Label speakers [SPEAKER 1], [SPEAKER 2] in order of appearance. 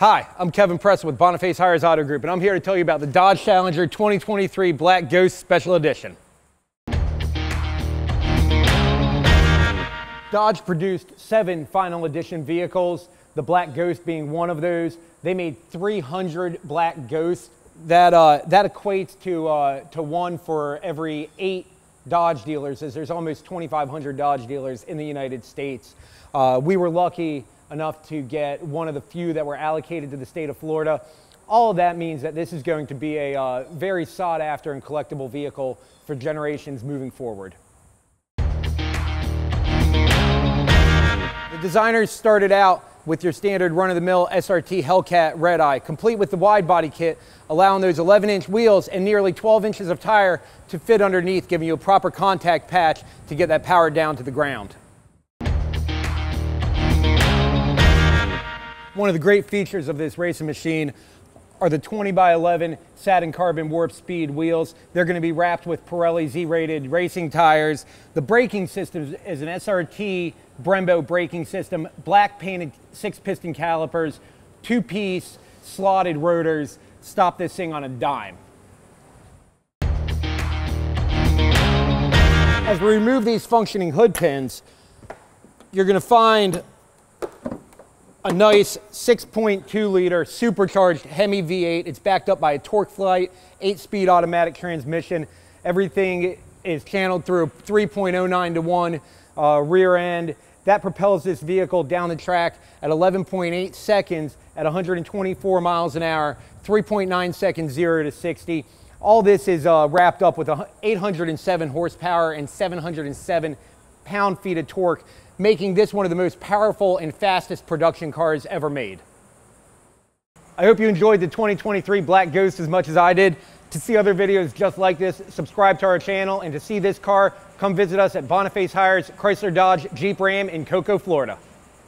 [SPEAKER 1] Hi, I'm Kevin Press with Boniface Hiers Auto Group, and I'm here to tell you about the Dodge Challenger 2023 Black Ghost Special Edition. Dodge produced seven final edition vehicles, the Black Ghost being one of those. They made 300 Black Ghosts. That, uh, that equates to, uh, to one for every eight Dodge dealers, as there's almost 2,500 Dodge dealers in the United States. Uh, we were lucky enough to get one of the few that were allocated to the state of Florida. All of that means that this is going to be a uh, very sought after and collectible vehicle for generations moving forward. The designers started out with your standard run-of-the-mill SRT Hellcat Red Eye, complete with the wide body kit, allowing those 11-inch wheels and nearly 12 inches of tire to fit underneath, giving you a proper contact patch to get that power down to the ground. One of the great features of this racing machine are the 20 by 11 satin carbon warp speed wheels. They're going to be wrapped with Pirelli Z-rated racing tires. The braking system is an SRT Brembo braking system, black painted six piston calipers, two piece slotted rotors. Stop this thing on a dime. As we remove these functioning hood pins, you're going to find a nice 6.2 liter supercharged Hemi V8. It's backed up by a TorqueFlite, eight speed automatic transmission. Everything is channeled through a 3.09 to 1 uh, rear end. That propels this vehicle down the track at 11.8 seconds at 124 miles an hour, 3.9 seconds 0 to 60. All this is uh, wrapped up with 807 horsepower and 707 pound-feet of torque making this one of the most powerful and fastest production cars ever made. I hope you enjoyed the 2023 Black Ghost as much as I did. To see other videos just like this, subscribe to our channel, and to see this car, come visit us at Boniface Hiers Chrysler Dodge Jeep Ram in Cocoa, Florida.